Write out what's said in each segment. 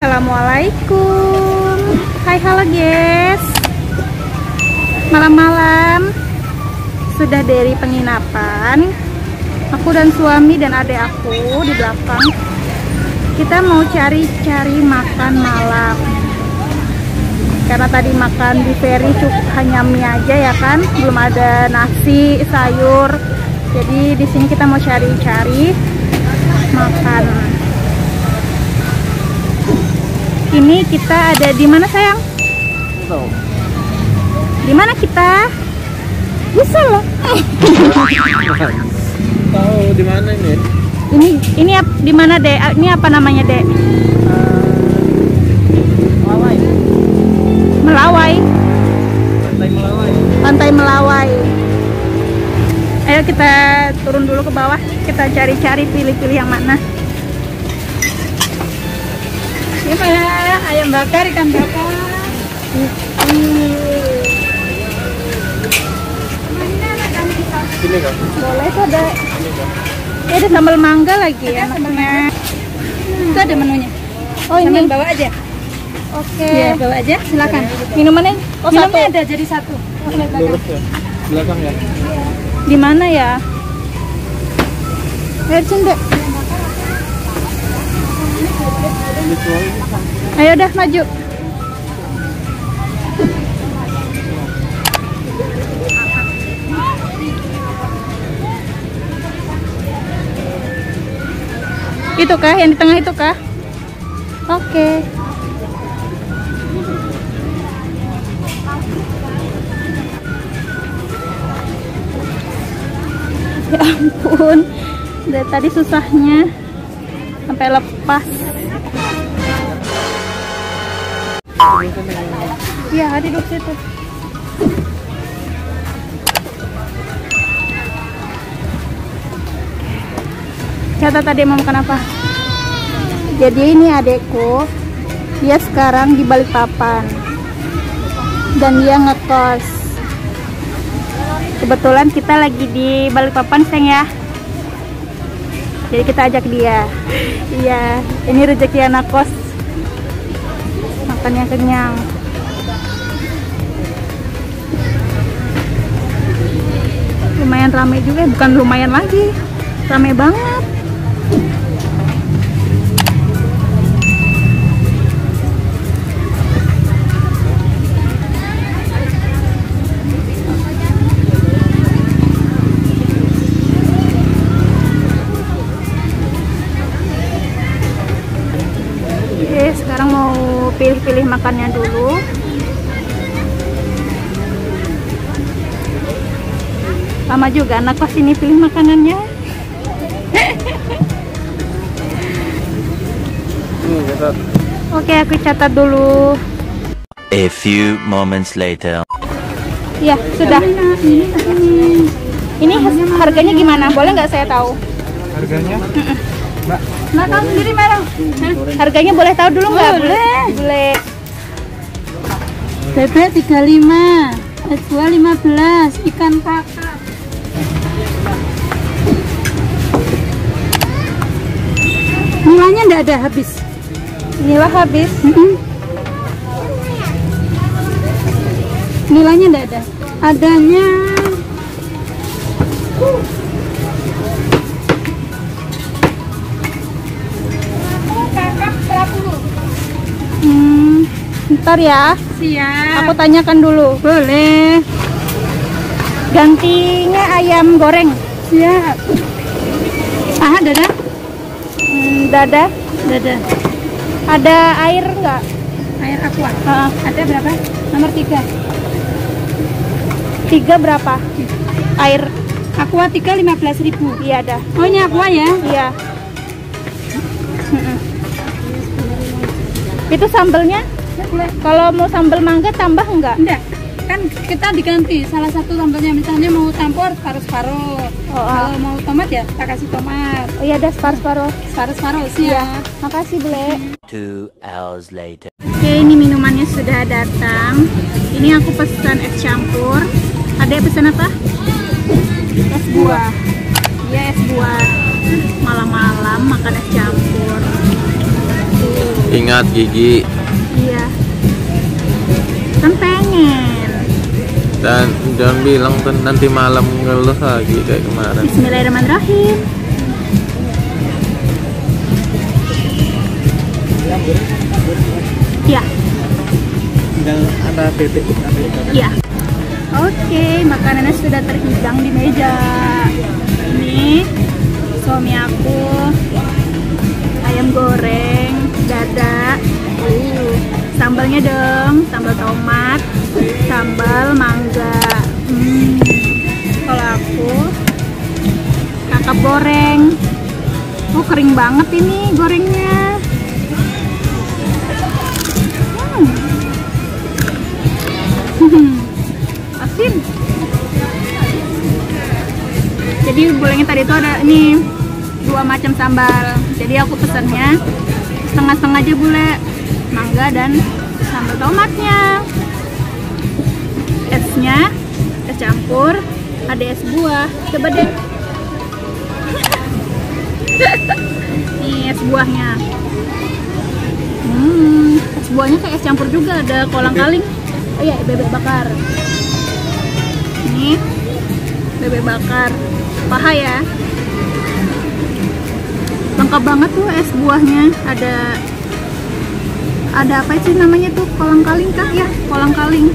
Assalamualaikum. Hai halo guys. Malam-malam Sudah dari penginapan. Aku dan suami dan adik aku di belakang. Kita mau cari-cari makan malam. Karena tadi makan di ferry cukup hanya mie aja ya kan? Belum ada nasi, sayur. Jadi di sini kita mau cari-cari makan ini kita ada di mana sayang? Di mana kita? Bisa loh. Tahu di mana ini? Ini ini di mana dek? Ini apa namanya dek? Melawai. Melawai. Pantai Melawai. Pantai Melawai. Ayo kita turun dulu ke bawah. Kita cari-cari pilih-pilih yang mana. Gimana? Ayam bakar, ikan bakar. Sini kan? Boleh tuh ada. Ini ada sambal mangga lagi ya. Itu ada menunya. Oh ini. Sambil bawa aja. Oke. Ya, bawa aja. Silakan. Minumannya? Oh Minumnya satu. ada jadi satu. Oh. Lurus ya. Belakang ya. Di mana ya? Ayo cendek. Ayo dah maju. Itu kah yang di tengah itu kah? Oke. Ya ampun. Dari tadi susahnya sampai lepas. Iya, duduk situ. Kata tadi mau makan apa? Jadi ini adekku, dia sekarang di Balikpapan dan dia ngekos. Kebetulan kita lagi di Balikpapan, sayang ya. Jadi kita ajak dia. Iya, ini rezeki anak kos. Makan yang kenyang. Lumayan ramai juga, bukan lumayan lagi. Ramai banget. Pilih-pilih makannya dulu. Lama juga anak kos ini pilih makanannya. Oke, aku catat dulu. A few moments later. Ya, sudah. Ini harganya gimana? Boleh nggak saya tahu? Harganya? Mbak. Nah, tahu sendiri merah. Harganya boleh tahu dulu nggak? Boleh. Boleh. Bebek 35, es buah 15, ikan kakap. Mulanya enggak ada habis. Inilah habis. Mm-mm. Nilainya enggak ada. Adanya Hmm, ntar ya. siap. Aku tanyakan dulu. Boleh. Gantinya ayam goreng. Siap. Ah, dada? Hmm, dada. Dada. Ada air nggak? Air aqua. Ah, Ada berapa? Nomor 3. tiga berapa? Air. Aqua 3 15.000. Iya ada. Oh, ini aqua ya? Iya. Itu sambelnya? Kalau mau sambel mangga tambah nggak? Enggak. Kan kita diganti salah satu sambelnya misalnya mau campur paruh-paruh. Oh, Kalau mau tomat ya kita kasih tomat. oh iya ada separuh-separuh. Paruh-paruh Iya. siap. Makasih, Bule. Two hours later. Oke, ini minumannya sudah datang. Ini aku pesan es campur. Ada yang pesan apa? Es buah. Iya, es buah. Malam-malam makan es campur. Ingat gigi Iya. Kan pengen. dan jangan bilang tuh nanti malam ngeluh lagi kayak kemarin. Bismillahirrahmanirrahim. Iya. Tinggal ada titik Iya. Oke, makanannya sudah terhidang di meja. Ini suami aku ayam goreng, dada, uh, sambalnya dong, sambal tomat, sambal mangga. Hmm. Kalau aku kakap goreng. Oh kering banget ini gorengnya. Hmm. asin jadi bulenya tadi itu ada ini dua macam sambal jadi aku pesannya setengah-setengah aja bule mangga dan sambal tomatnya. Esnya es campur ada es buah. Coba deh. Nih es buahnya. Hmm es buahnya kayak es campur juga ada kolang kaling. Oh iya bebek bakar. Ini bebek bakar. Paha ya. Lengkap banget tuh es buahnya. Ada ada apa sih namanya tuh? Kolang kaling kah? Ya kolang kaling.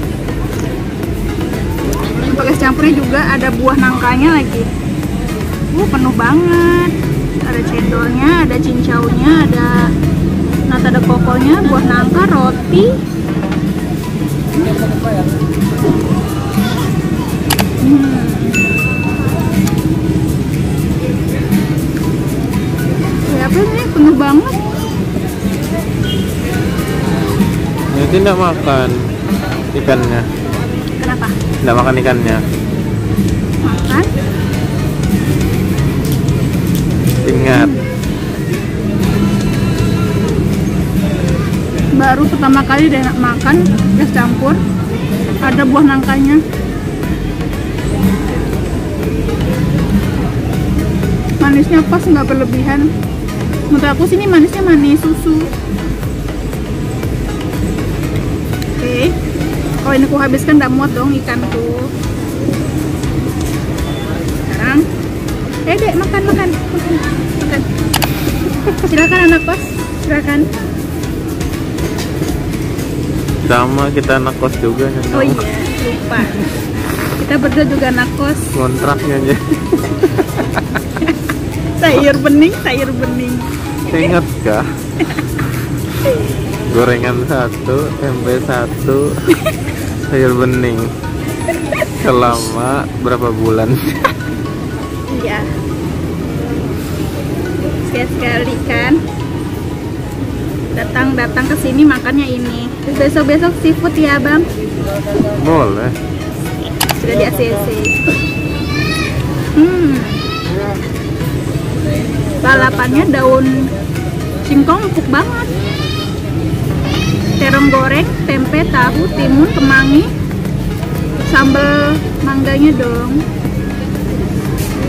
Pakai es campurnya juga ada buah nangkanya lagi. Uh penuh banget. Ada cendolnya ada cincaunya ada nata de kokonya buah nangka roti. Hmm. Ya apa ini? Penuh banget. Ya tidak makan ikannya. Kenapa? Tidak makan ikannya. Makan? Ingat. Baru pertama kali dia makan es campur. Ada buah nangkanya. Manisnya pas nggak berlebihan. Menurut aku sini manisnya manis susu. Kalau ini aku habiskan nggak muat dong ikanku. Sekarang, eh dek makan makan makan makan. Silakan anak kos, silakan. Sama kita anak kos juga yang Oh iya, lupa. Kita berdua juga anak kos. kontraknya aja. Sayur bening, sayur bening. Ingat kah? Gorengan satu, tempe satu, sayur bening. Selama berapa bulan? Iya. Sekali-sekali kan. Datang-datang ke sini makannya ini. Terus Besok-besok seafood ya, Bang. Boleh. Sudah di ACC. Hmm. Lalapannya daun singkong empuk banget. Terong goreng, tempe, tahu, timun, kemangi, sambal mangganya dong.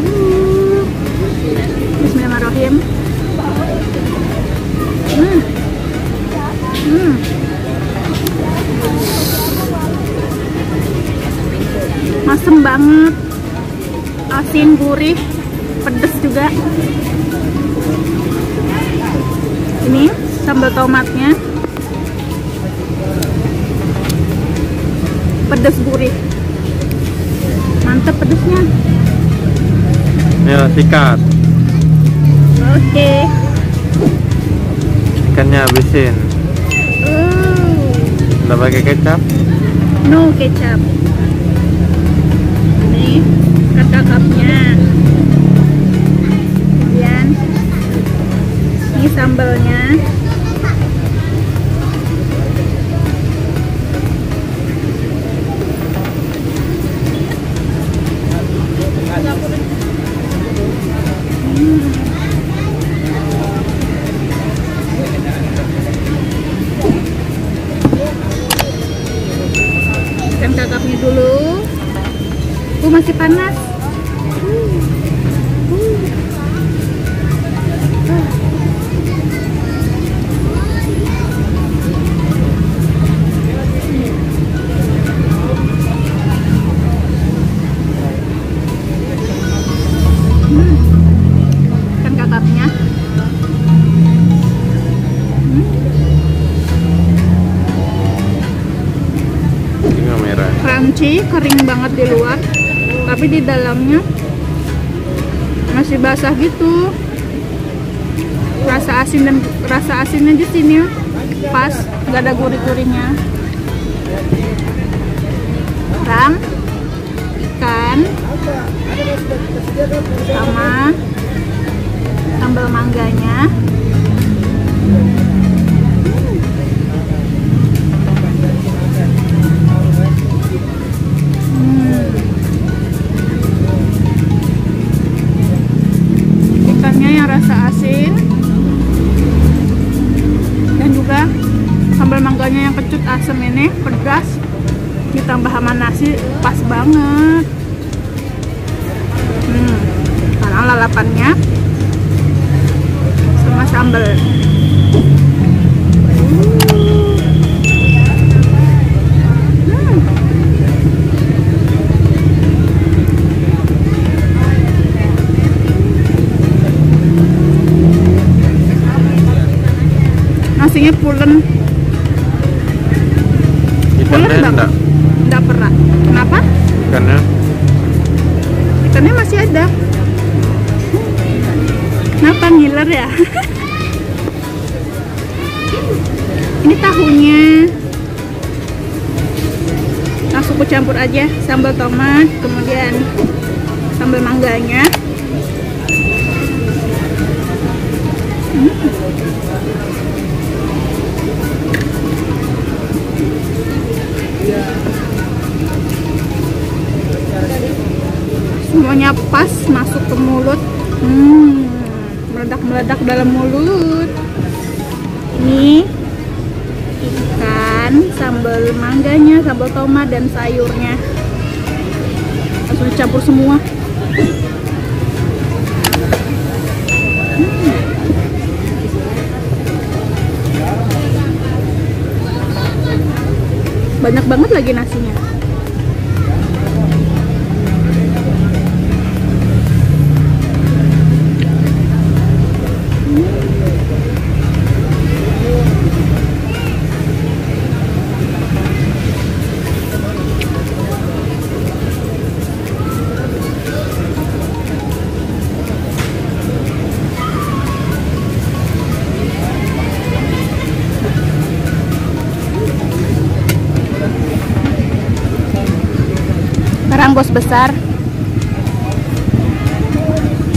Uh. Bismillahirrahmanirrahim. Hmm. Hmm. Masem banget. Asin, gurih, pedes juga. Ini sambal tomatnya. Pedes gurih. Mantep pedesnya. Ya, sikat. Oke. Ikannya habisin. Uh, Udah pakai kecap? no kecap. Ini kakak-kakaknya. Kemudian ini sambalnya. Kering banget di luar tapi di dalamnya masih basah gitu. Rasa asin dan rasa asinnya di sini pas nggak ada gurih-gurihnya. Kerang ikan sama sambal mangganya rasa asin. Dan juga sambal mangganya yang kecut asam ini pedas. Ditambah sama nasi pas banget. Hmm. karena lalapannya sama sambal nasinya pulen. Boleh, Bang? enggak. enggak pernah. Kenapa? Ikannya ikannya masih ada. Kenapa ngiler ya? Ini tahunya. Langsung ku campur aja sambal tomat kemudian sambal mangganya semuanya pas masuk ke mulut. Hmm, meledak-meledak dalam mulut. Ini ikan sambal mangganya sambal tomat dan sayurnya. Langsung dicampur semua. Hmm. banyak banget lagi nasinya bos besar.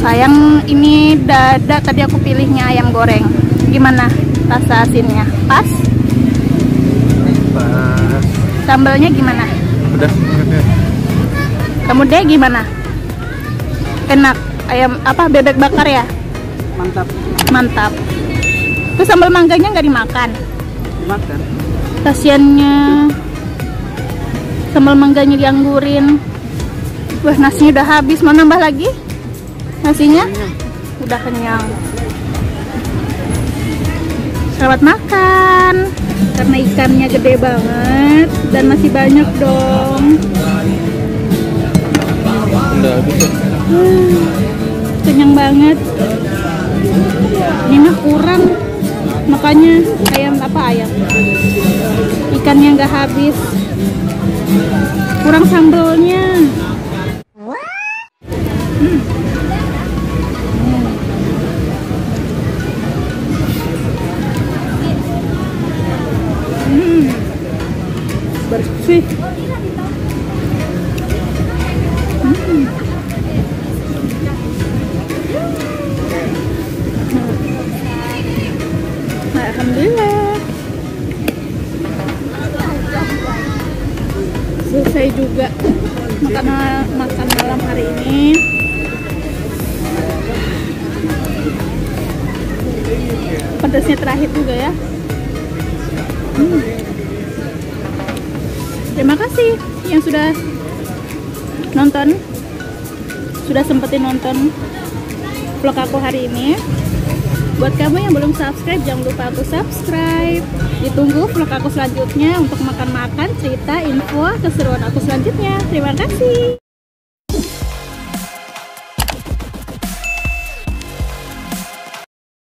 Sayang ini dada tadi aku pilihnya ayam goreng. Gimana rasa asinnya? Pas? Pas. sambalnya gimana? Pedas. kamu deh gimana? Enak. Ayam apa bebek bakar ya? Mantap. Mantap. Terus sambal mangganya nggak dimakan? Makan kasiannya. Sambal mangganya dianggurin wah nasinya udah habis. Mau nambah lagi nasinya? Udah kenyang. Selamat makan. Karena ikannya gede banget dan masih banyak dong. Udah habis. kenyang banget. Ini mah kurang. Makanya ayam apa ayam? Ikannya nggak habis. Kurang sambelnya bersih Hmm. Alhamdulillah selesai juga makan makan malam hari ini pedasnya terakhir juga ya Hmm. Terima kasih yang sudah nonton sudah sempetin nonton vlog aku hari ini Buat kamu yang belum subscribe, jangan lupa aku subscribe. Ditunggu vlog aku selanjutnya untuk makan-makan, cerita, info, keseruan aku selanjutnya. Terima kasih.